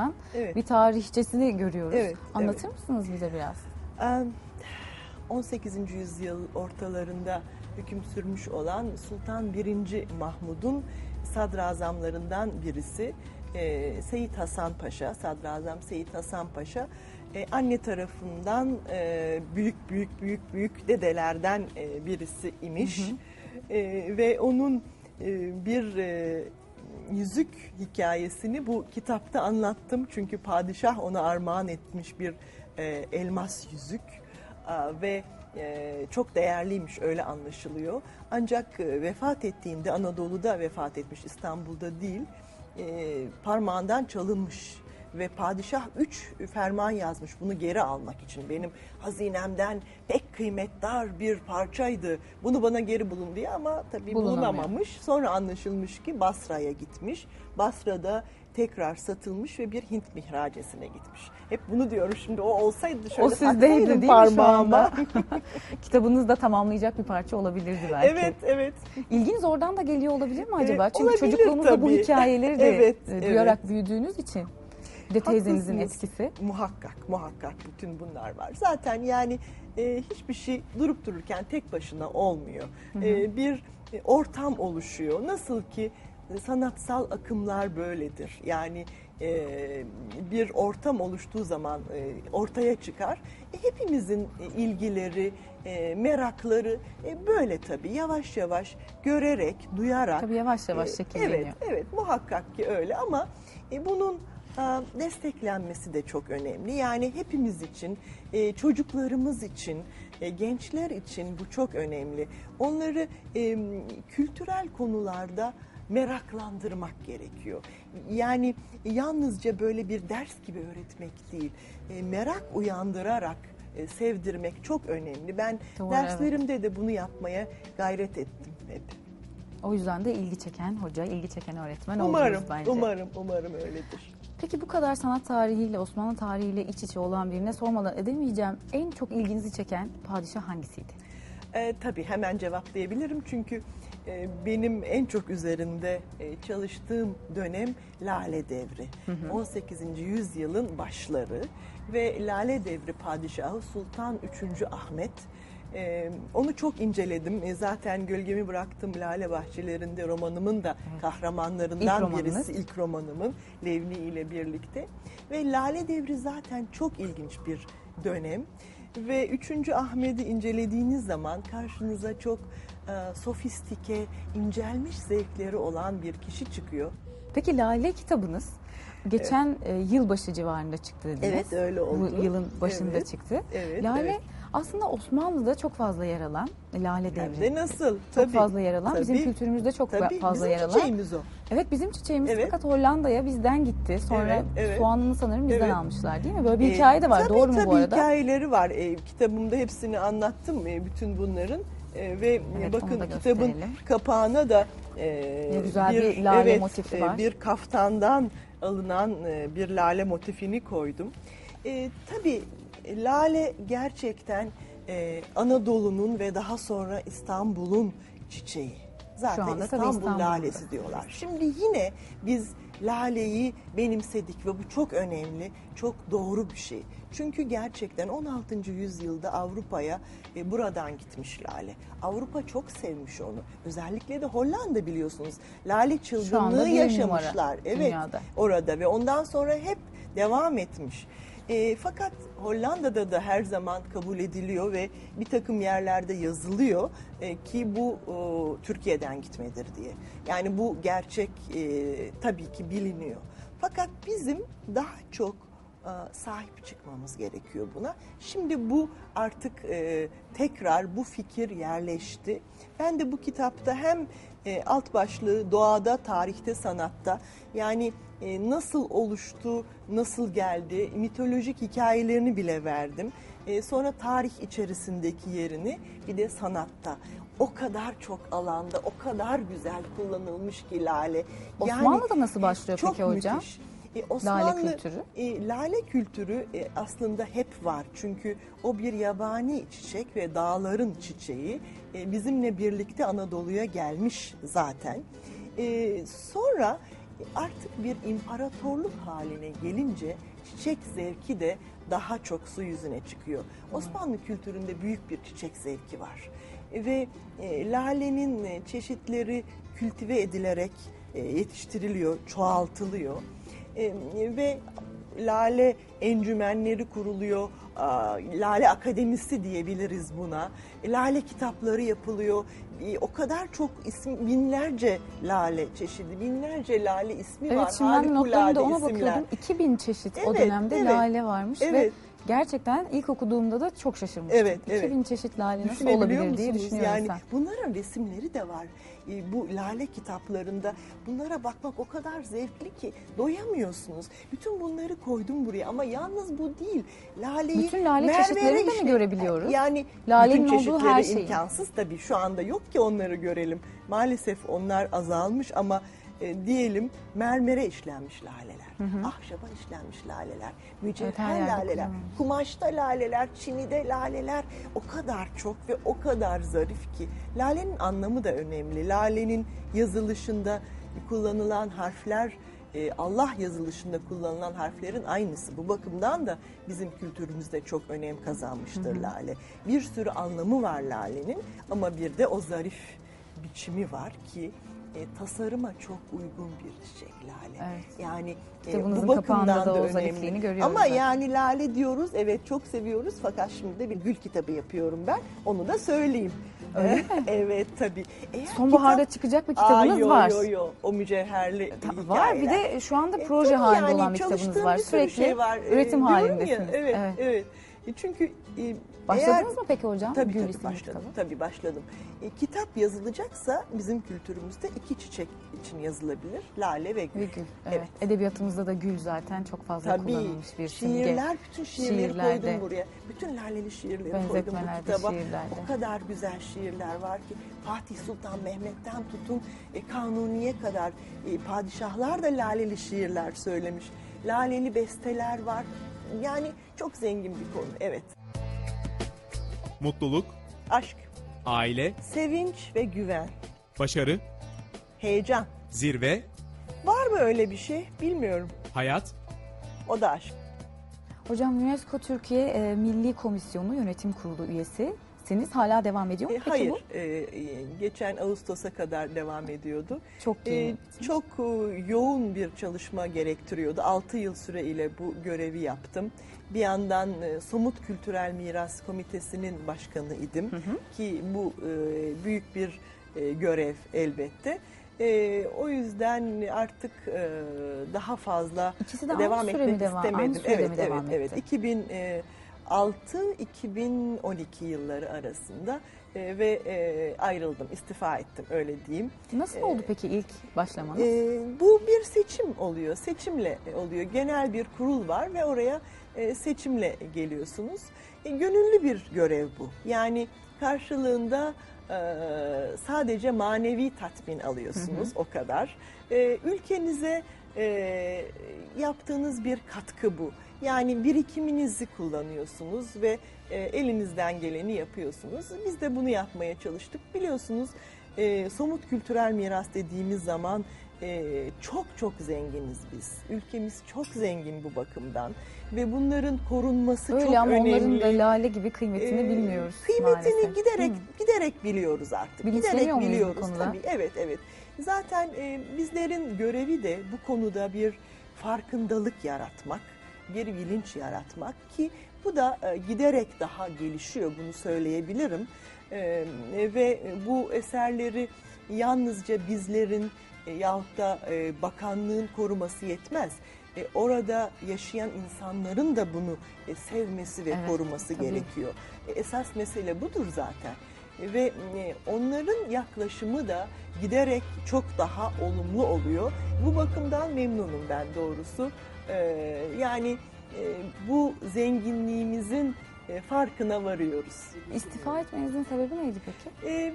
uzanan Evet. bir tarihçesini görüyoruz. Evet, Anlatır mısınız bize biraz? Em, 18. yüzyıl ortalarında hüküm sürmüş olan Sultan 1. Mahmud'un sadrazamlarından birisi e, Seyit Hasan Paşa, sadrazam Seyit Hasan Paşa e, anne tarafından e, büyük büyük büyük büyük dedelerden e, birisi imiş E, ve onun e, bir e, yüzük hikayesini bu kitapta anlattım çünkü padişah ona armağan etmiş bir e, elmas yüzük Aa, ve e, çok değerliymiş öyle anlaşılıyor. Ancak e, vefat ettiğinde Anadolu'da vefat etmiş İstanbul'da değil e, parmağından çalınmış ve padişah üç ferman yazmış bunu geri almak için. Benim hazinemden pek kıymetdar bir parçaydı. Bunu bana geri bulun diye ama tabii bulunamamış. Sonra anlaşılmış ki Basra'ya gitmiş. Basra'da tekrar satılmış ve bir Hint mihracesine gitmiş. Hep bunu diyorum şimdi o olsaydı şöyle O sizdeydi değil parmağıma. Kitabınız da tamamlayacak bir parça olabilirdi belki. evet evet. İlginiz oradan da geliyor olabilir mi acaba? Ee, Çünkü olabilir çocukluğumuzda bu hikayeleri de Evet, e, duyarak büyüdüğünüz için. Bir de teyzenizin Haklısınız. etkisi. Muhakkak muhakkak bütün bunlar var. Zaten yani e, hiçbir şey durup dururken tek başına olmuyor. E, bir e, ortam oluşuyor. Nasıl ki sanatsal akımlar böyledir. Yani e, bir ortam oluştuğu zaman e, ortaya çıkar. E, hepimizin ilgileri, e, merakları e, böyle tabii yavaş yavaş görerek, duyarak. Tabii yavaş yavaş e, şekilleniyor. Evet, evet muhakkak ki öyle ama e, bunun desteklenmesi de çok önemli. Yani hepimiz için, e, çocuklarımız için, e, gençler için bu çok önemli. Onları e, kültürel konularda meraklandırmak gerekiyor. Yani yalnızca böyle bir ders gibi öğretmek değil, merak uyandırarak sevdirmek çok önemli. Ben Doğru, derslerimde de bunu yapmaya gayret ettim hep. O yüzden de ilgi çeken hoca, ilgi çeken öğretmen Umarım, oldunuz bence. umarım, umarım öyledir. Peki bu kadar sanat tarihiyle, Osmanlı tarihiyle iç içe olan birine sormadan edemeyeceğim. En çok ilginizi çeken padişah hangisiydi? E, tabii hemen cevaplayabilirim çünkü e, benim en çok üzerinde e, çalıştığım dönem Lale Devri. 18. yüzyılın başları ve Lale Devri padişahı Sultan 3. Ahmet. E, onu çok inceledim. E, zaten Gölgemi Bıraktım Lale Bahçelerinde romanımın da kahramanlarından İlk romanınız. birisi. ilk romanımın Levni ile birlikte. Ve Lale Devri zaten çok ilginç bir dönem. Ve 3. Ahmet'i incelediğiniz zaman karşınıza çok e, sofistike, incelmiş zevkleri olan bir kişi çıkıyor. Peki Lale kitabınız geçen e, yılbaşı civarında çıktı dediniz. Evet, öyle oldu. Bu yılın başında Evet, çıktı. evet, Lale evet. Aslında Osmanlı'da çok fazla yer alan, Lale Hem devri. de nasıl? Çok fazla yer alan, bizim Tabii, kültürümüzde çok tabii, fazla bizim yer alan. çiçeğimiz o. Evet bizim çiçeğimiz Evet. fakat Hollanda'ya bizden gitti. Sonra Evet, evet. soğanını sanırım bizden Evet. almışlar değil mi? Böyle bir Ee, hikaye de var. tabii, Doğru mu tabii bu arada? hikayeleri var. Ee, kitabımda hepsini anlattım e, bütün bunların. Ee, ve Evet, bakın kitabın gösterelim. kapağına da e, Ne güzel bir lale evet, motifi e, var. bir kaftandan alınan e, bir lale motifini koydum. E, tabii e, lale gerçekten e, Anadolu'nun ve daha sonra İstanbul'un çiçeği. Zaten anda tabii İstanbul İstanbul'da. lalesi diyorlar. Şimdi yine biz laleyi benimsedik ve bu çok önemli, çok doğru bir şey. Çünkü gerçekten 16. yüzyılda Avrupa'ya e, buradan gitmiş lale. Avrupa çok sevmiş onu. Özellikle de Hollanda biliyorsunuz. Lale çılgınlığı yaşamışlar. Evet. dünyada. Orada ve ondan sonra hep devam etmiş. E, fakat Hollanda'da da her zaman kabul ediliyor ve bir takım yerlerde yazılıyor e, ki bu e, Türkiye'den gitmedir diye. Yani bu gerçek e, tabii ki biliniyor. Fakat bizim daha çok e, sahip çıkmamız gerekiyor buna. Şimdi bu artık e, tekrar bu fikir yerleşti. Ben de bu kitapta hem e, alt başlığı doğada, tarihte, sanatta yani e, nasıl oluştu, nasıl geldi, mitolojik hikayelerini bile verdim. E, sonra tarih içerisindeki yerini bir de sanatta. O kadar çok alanda, o kadar güzel kullanılmış ki lale. Osmanlı'da nasıl başlıyor peki hocam? müthiş. E, Osmanlı, kültürü? e, lale kültürü e, aslında hep var. Çünkü o bir yabani çiçek ve dağların çiçeği. E, bizimle birlikte Anadolu'ya gelmiş zaten. E, sonra Artık bir imparatorluk haline gelince çiçek zevki de daha çok su yüzüne çıkıyor. Osmanlı kültüründe büyük bir çiçek zevki var. E, Ve e, lalenin e, çeşitleri kültive edilerek e, yetiştiriliyor, çoğaltılıyor. E, ve lale encümenleri kuruluyor, lale akademisi diyebiliriz buna. E, Lale kitapları yapılıyor. E, O kadar çok isim, binlerce lale çeşidi, binlerce lale ismi var. Evet şimdi ben notlarımda ona isimler. bakıyordum. 2000 çeşit o Evet, dönemde evet. lale varmış ve Evet. Gerçekten ilk okuduğumda da çok şaşırmıştım. Evet, evet. 2000 çeşit lale nasıl olabilir diye düşünüyorum yani sen. bunların resimleri de var. E, bu lale kitaplarında bunlara bakmak o kadar zevkli ki doyamıyorsunuz. Bütün bunları koydum buraya ama yalnız bu değil. Laleyi Bütün lale mermere çeşitlerini de mi görebiliyoruz? Yani Lalenin bütün olduğu çeşitleri her şeyi. imkansız tabii. Şu anda yok ki onları görelim. Maalesef onlar azalmış ama e, diyelim mermere işlenmiş laleler, ahşaba işlenmiş laleler, mücevher laleler, kullanılmış. kumaşta laleler, çinide laleler o kadar çok ve o kadar zarif ki. Lalenin anlamı da önemli. Lalenin yazılışında kullanılan harfler e, Allah yazılışında kullanılan harflerin aynısı. Bu bakımdan da bizim kültürümüzde çok önem kazanmıştır lale. Bir sürü anlamı var lalenin ama bir de o zarif biçimi var ki e, tasarıma çok uygun bir çiçek lale. Evet. Yani e, bu bakımdan da da önemli. görüyoruz Ama zaten. yani lale diyoruz evet çok seviyoruz fakat şimdi de bir gül kitabı yapıyorum ben. Onu da söyleyeyim. Öyle mi? evet tabii. Eğer Sonbaharda kitap- çıkacak bir Aa, kitabınız yo, var. Yo yo o mücevherli Ta- Var bir de şu anda E, proje tabii halinde yani olan bir kitabınız var. bir Sürekli şey var. E, üretim ya, halindesiniz. evet, Evet. evet. E, Çünkü e, Başladınız eğer- mı peki hocam? Tabii Gül tabii başladım. kitabı? Tabii başladım. E, kitap yazılacaksa bizim kültürümüzde iki çiçek için yazılabilir. Lale ve gül. Ve gül. Evet. Evet. Edebiyatımızda da gül zaten çok fazla Tabii kullanılmış bir simge. şiirler, bütün şiirleri Şiirlerde. koydum buraya. Bütün laleli şiirleri koydum bu kitaba. şiirlerde. O kadar güzel şiirler var ki Fatih Sultan Mehmet'ten tutun e, Kanuni'ye kadar e, padişahlar da laleli şiirler söylemiş. Laleli besteler var. Yani çok zengin bir konu. Evet. Mutluluk, Aşk, aile, sevinç ve güven, başarı, heyecan. zirve, Var mı öyle bir şey? Bilmiyorum. hayat, O da aşk. Hocam UNESCO Türkiye e, Milli Komisyonu Yönetim Kurulu üyesisiniz. Hala devam ediyor mu E, peki hayır, bu? e, e, geçen Ağustos'a kadar devam ediyordu. Çok E, çok e, yoğun bir çalışma gerektiriyordu. 6 yıl süreyle bu görevi yaptım. Bir yandan e, Somut Kültürel Miras Komitesi'nin başkanı idim ki bu e, büyük bir e, görev elbette. E, o yüzden artık e, daha fazla İkisi de devam etmek devam, istemedim. evet, evet, devam evet. etti? 2006-2012 yılları arasında e, ve e, ayrıldım, istifa ettim öyle diyeyim. Nasıl oldu peki ilk başlamanız? E, bu bir seçim oluyor, seçimle oluyor. Genel bir kurul var ve oraya e, seçimle geliyorsunuz. E, gönüllü bir görev bu. Yani karşılığında e, sadece manevi tatmin alıyorsunuz o kadar. E, ülkenize e, yaptığınız bir katkı bu. Yani birikiminizi kullanıyorsunuz ve e, elinizden geleni yapıyorsunuz. Biz de bunu yapmaya çalıştık. Biliyorsunuz e, somut kültürel miras dediğimiz zaman e, çok çok zenginiz biz. Ülkemiz çok zengin bu bakımdan ve bunların korunması Öyle çok ama önemli. onların da lale gibi kıymetini Ee, bilmiyoruz Kıymetini maalesef. giderek mi? giderek biliyoruz artık. Giderek biliyoruz tabii. Evet evet. Zaten e, bizlerin görevi de bu konuda bir farkındalık yaratmak, bir bilinç yaratmak ki bu da e, giderek daha gelişiyor bunu söyleyebilirim. E, ve bu eserleri yalnızca bizlerin e, yahut da e, bakanlığın koruması yetmez. E, orada yaşayan insanların da bunu e, sevmesi ve Evet, koruması tabii. gerekiyor. E, esas mesele budur zaten. E, ve e, onların yaklaşımı da giderek çok daha olumlu oluyor. Bu bakımdan memnunum ben doğrusu. E, yani e, bu zenginliğimizin e, farkına varıyoruz. İstifa etmenizin sebebi neydi peki? E,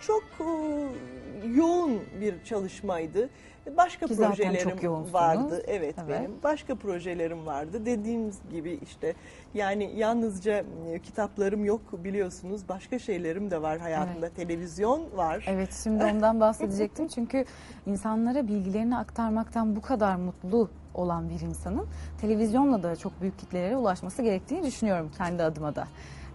çok e, yoğun bir çalışmaydı. Başka Ki projelerim vardı. Evet, Evet. benim. Başka projelerim vardı. Dediğim gibi işte yani yalnızca e, kitaplarım yok biliyorsunuz. Başka şeylerim de var hayatımda. Televizyon var. Evet şimdi ondan bahsedecektim çünkü insanlara bilgilerini aktarmaktan bu kadar mutlu olan bir insanın televizyonla da çok büyük kitlelere ulaşması gerektiğini düşünüyorum kendi adıma da.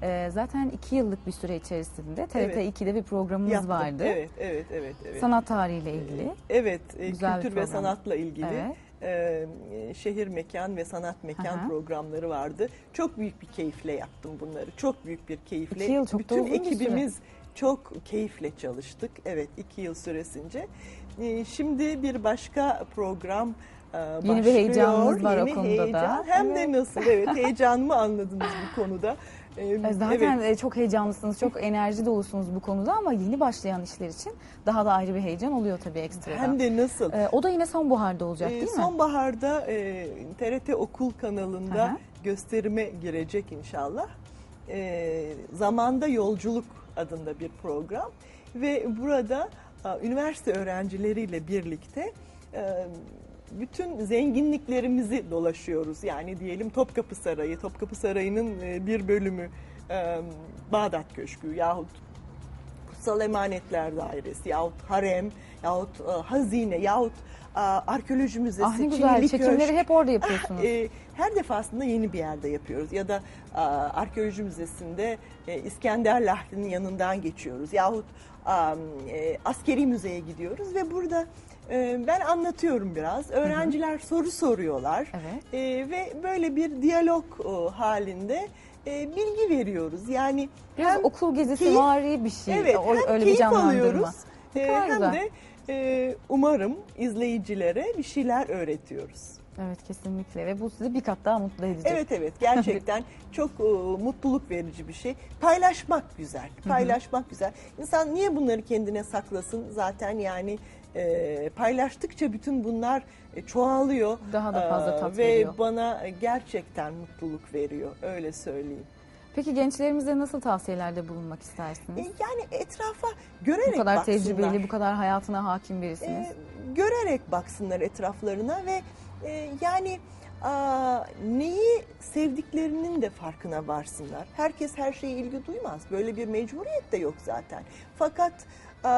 Ee, zaten iki yıllık bir süre içerisinde TRT Evet. 2'de bir programımız Yaptım. vardı. Evet, evet, evet, evet. Sanat tarihiyle ilgili. Evet, e, Güzel kültür ve sanatla ilgili Evet. e, şehir mekan ve sanat mekan Aha. programları vardı. Çok büyük bir keyifle yaptım bunları. Çok büyük bir keyifle. İki yıl çok da Bütün ekibimiz çok keyifle çalıştık. Evet, iki yıl süresince. E, Şimdi bir başka program e, Yeni bir başlıyor. heyecanınız var o Yeni konuda da. heyecan. Hem Evet. de nasıl, evet heyecanımı anladınız bu konuda. E, E, Zaten evet. e, çok heyecanlısınız, çok enerji dolusunuz bu konuda ama yeni başlayan işler için daha da ayrı bir heyecan oluyor tabii ekstradan. Hem de nasıl? E, o da yine sonbaharda olacak Ee, değil mi? Sonbaharda e, TRT Okul kanalında Aha. gösterime girecek inşallah. E, Zamanda Yolculuk adında bir program ve burada a, üniversite öğrencileriyle birlikte e, bütün zenginliklerimizi dolaşıyoruz. Yani diyelim Topkapı Sarayı, Topkapı Sarayı'nın e, bir bölümü e, Bağdat Köşkü yahut Kutsal Emanetler Dairesi yahut harem yahut e, hazine yahut arkeoloji müzesi, Ah ne güzel, Çinili çekimleri Köşk. hep orada yapıyorsunuz. E, her defasında yeni bir yerde yapıyoruz ya da arkeoloji müzesinde İskender Lahdi'nin yanından geçiyoruz yahut askeri müzeye gidiyoruz ve burada e, ben anlatıyorum biraz. Öğrenciler soru soruyorlar Evet. E, ve böyle bir diyalog e, halinde e, bilgi veriyoruz. Yani Biraz hem okul gezisi keyif- vari bir şey. Evet, O- hem öyle bir keyif canlandırma. alıyoruz e, kadar hem güzel. de e, umarım izleyicilere bir şeyler öğretiyoruz. Evet kesinlikle ve bu sizi bir kat daha mutlu edecek. Evet evet gerçekten çok e, mutluluk verici bir şey. Paylaşmak güzel. Paylaşmak güzel. İnsan niye bunları kendine saklasın? Zaten yani e, paylaştıkça bütün bunlar e, çoğalıyor. Daha da fazla E, tat Ve veriyor. bana gerçekten mutluluk veriyor. Öyle söyleyeyim. Peki gençlerimize nasıl tavsiyelerde bulunmak E, istersiniz? yani etrafa görerek bu kadar baksınlar. tecrübeli, bu kadar hayatına hakim birisiniz. E, görerek baksınlar etraflarına ve e, yani neyi sevdiklerinin de farkına varsınlar. Herkes her şeye ilgi duymaz. Böyle bir mecburiyet de yok zaten. Fakat e,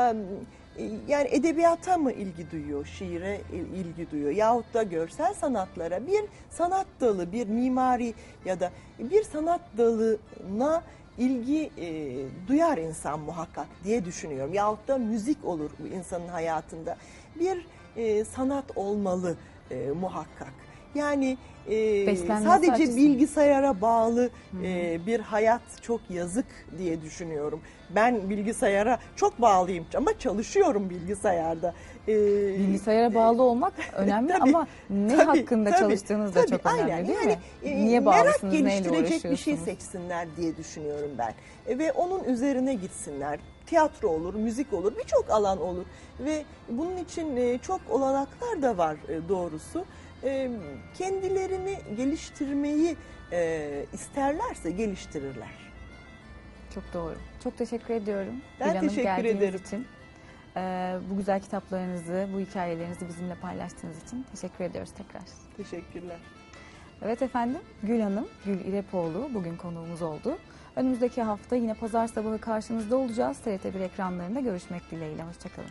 yani edebiyata mı ilgi duyuyor, şiire il- ilgi duyuyor yahut da görsel sanatlara bir sanat dalı, bir mimari ya da bir sanat dalına ilgi e, duyar insan muhakkak diye düşünüyorum. Yahut da müzik olur bu insanın hayatında. Bir e, sanat olmalı e, muhakkak. Yani e, Beslenmesi sadece açısından. bilgisayara bağlı e, bir hayat çok yazık diye düşünüyorum. Ben bilgisayara çok bağlıyım ama çalışıyorum bilgisayarda. E, Bilgisayara bağlı olmak önemli Tabii, ama ne tabii, hakkında tabii, çalıştığınız da tabii, çok önemli aynen. değil yani, mi? e, Niye merak bağlısınız, neyle geliştirecek bir şey uğraşıyorsunuz? seçsinler diye düşünüyorum ben. E, ve onun üzerine gitsinler. Tiyatro olur, müzik olur, birçok alan olur. Ve bunun için e, çok olanaklar da var e, doğrusu. E, kendilerini geliştirmeyi e, isterlerse geliştirirler. Çok doğru. Çok teşekkür ediyorum. Ben Hanım, teşekkür ederim. için. Ee, bu güzel kitaplarınızı, bu hikayelerinizi bizimle paylaştığınız için teşekkür ediyoruz tekrar. Teşekkürler. Evet efendim, Gül Hanım, Gül İrepoğlu bugün konuğumuz oldu. Önümüzdeki hafta yine pazar sabahı karşınızda olacağız. TRT1 ekranlarında görüşmek dileğiyle. Hoşçakalın.